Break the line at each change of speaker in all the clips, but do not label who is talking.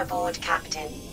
Aboard, Captain.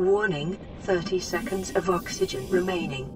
Warning, 30 seconds of oxygen remaining.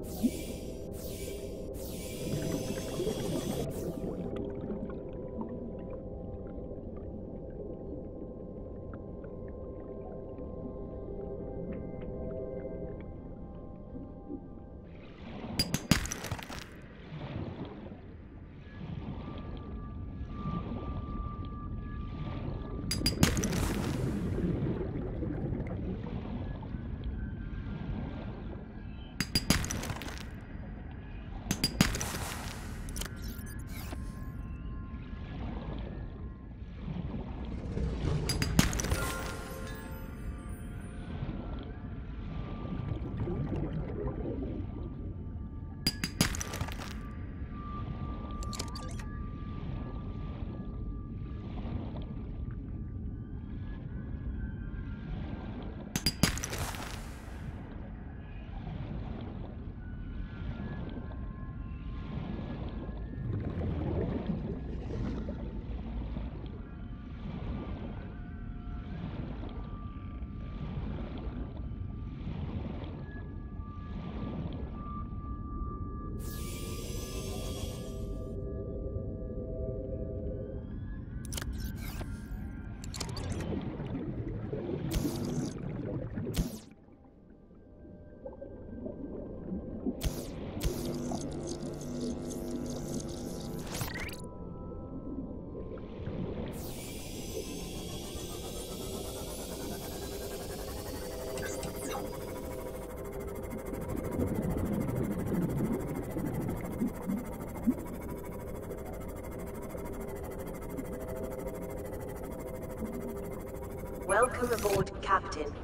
Welcome aboard, Captain.